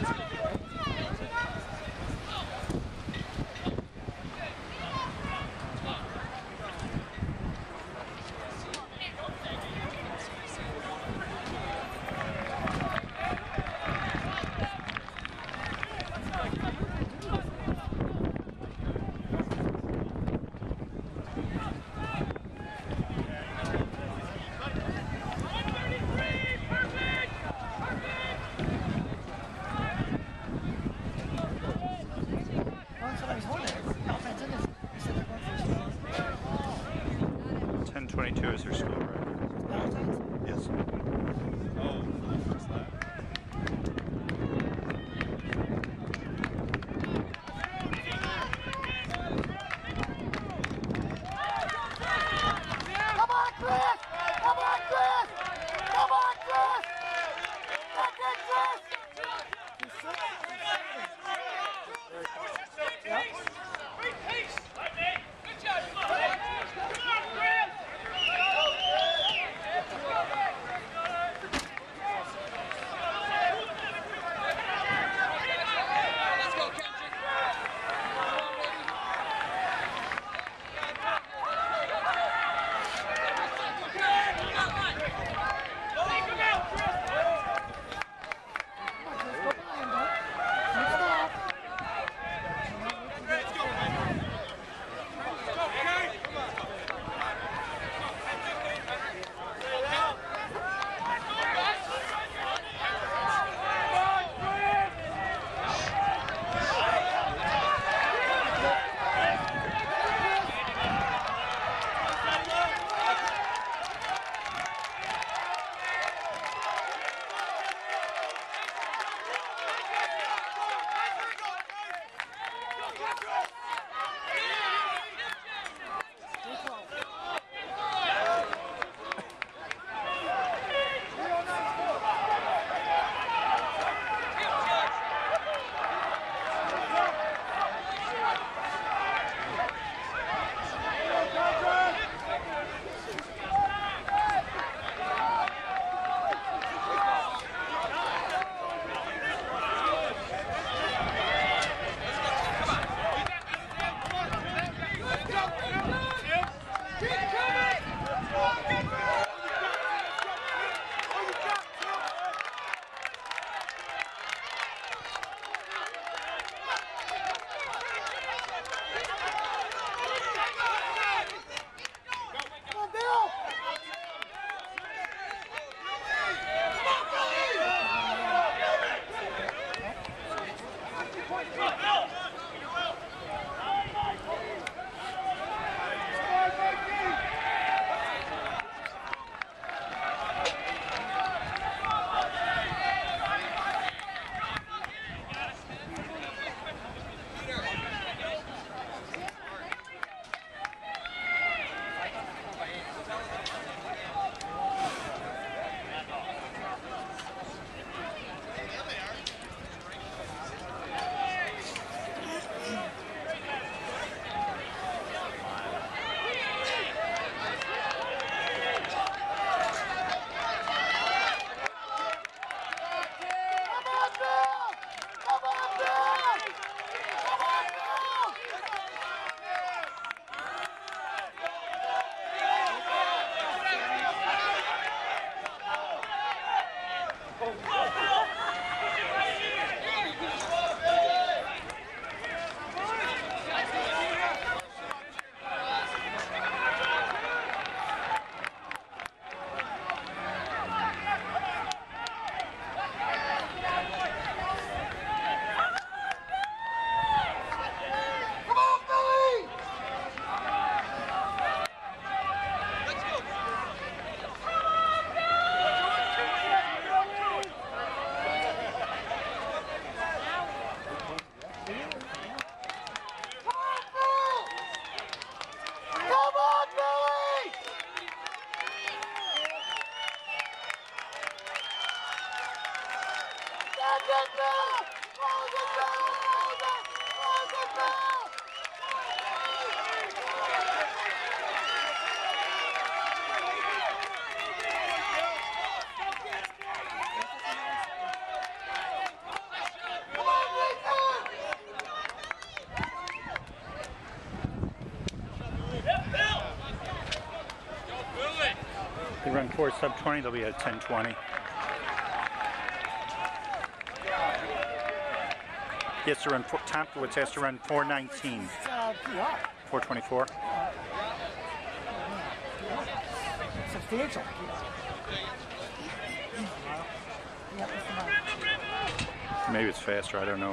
Well, They run four sub 20, they'll be at 1020. He has to run, four, Tomkowitz has to run 419, It's uh, PR. 424. Substantial. Maybe it's faster, I don't know.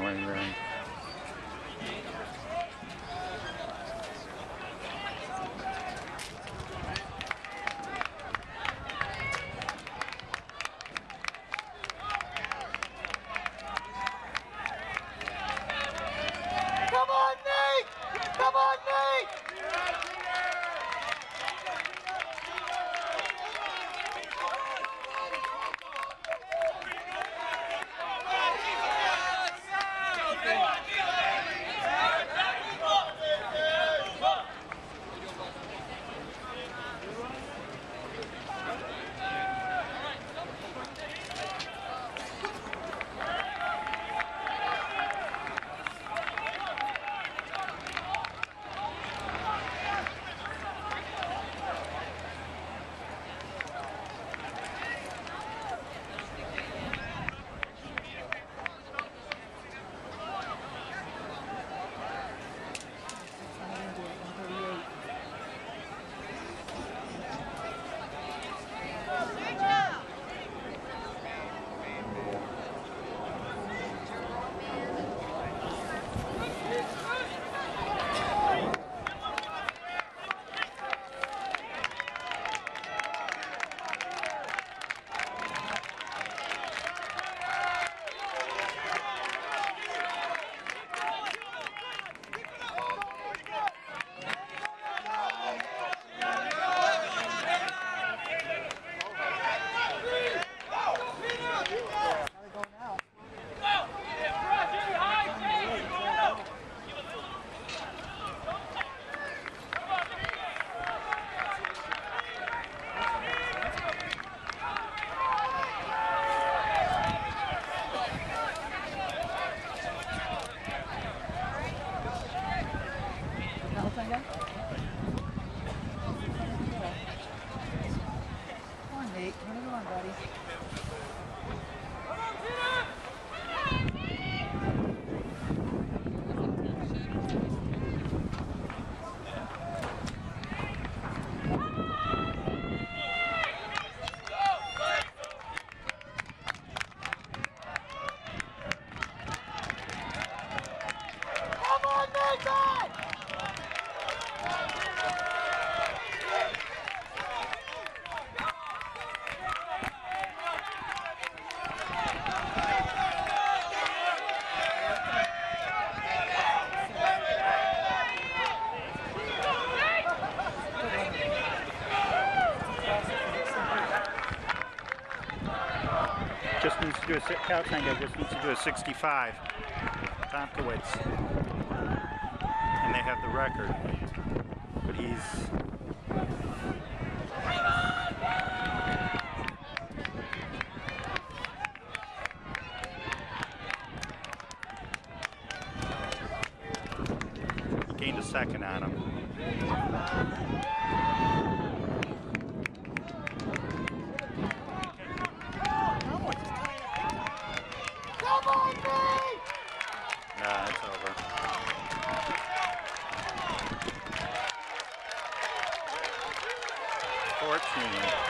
Needs to do a, si- Cowtown just needs to do a 65. Tomkowitz. And they have the record. But he's gained a second on him. Fourteen.